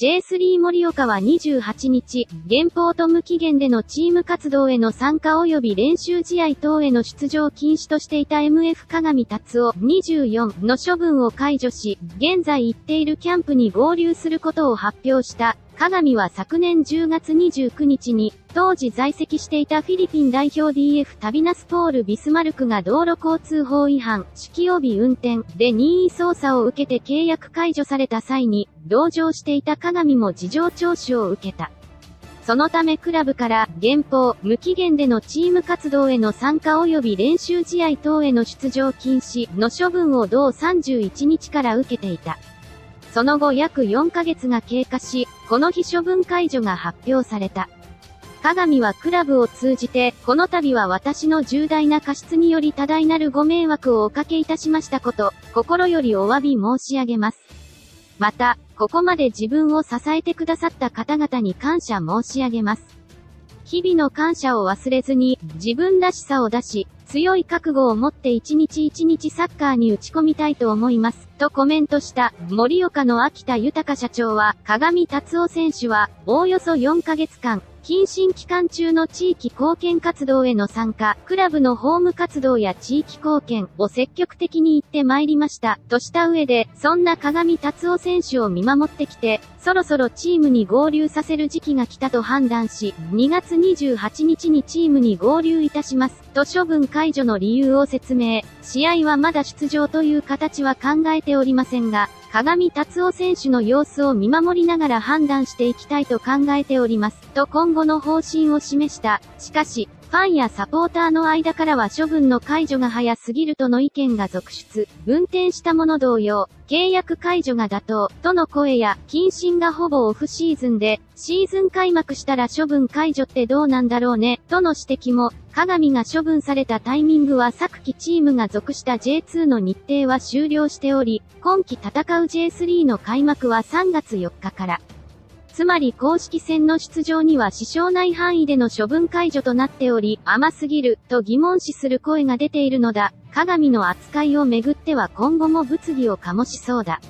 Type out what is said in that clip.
J3 森岡は28日、原報と無期限でのチーム活動への参加及び練習試合等への出場禁止としていた MF 鏡達夫24の処分を解除し、現在行っているキャンプに合流することを発表した。鏡は昨年10月29日に、当時在籍していたフィリピン代表 DF タビナスポール・ビスマルクが道路交通法違反、酒気帯び運転で任意捜査を受けて契約解除された際に、同乗していた鏡も事情聴取を受けた。そのためクラブから原稿、無期限でのチーム活動への参加及び練習試合等への出場禁止の処分を同31日から受けていた。その後約4ヶ月が経過し、この日処分解除が発表された。鏡はクラブを通じて、この度は私の重大な過失により多大なるご迷惑をおかけいたしましたこと、心よりお詫び申し上げます。また、ここまで自分を支えてくださった方々に感謝申し上げます。日々の感謝を忘れずに、自分らしさを出し、強い覚悟を持って一日一日サッカーに打ち込みたいと思います。とコメントした、森岡の秋田豊社長は、鏡達夫選手は、おおよそ4ヶ月間、謹慎期間中の地域貢献活動への参加、クラブのホーム活動や地域貢献を積極的に行ってまいりました。とした上で、そんな鏡達夫選手を見守ってきて、そろそろチームに合流させる時期が来たと判断し、2月28日にチームに合流いたします。と処分解除の理由を説明。試合はまだ出場という形は考えておりませんが、鏡達夫選手の様子を見守りながら判断していきたいと考えております。と今後の方針を示した。しかし、ファンやサポーターの間からは処分の解除が早すぎるとの意見が続出。運転したもの同様、契約解除が妥当、との声や、謹慎がほぼオフシーズンで、シーズン開幕したら処分解除ってどうなんだろうね、との指摘も、鏡が処分されたタイミングは昨季チームが属した J2 の日程は終了しており、今季戦う J3 の開幕は3月4日から。つまり公式戦の出場には支障ない範囲での処分解除となっており、甘すぎる、と疑問視する声が出ているのだ。鏡の扱いをめぐっては今後も物議を醸しそうだ。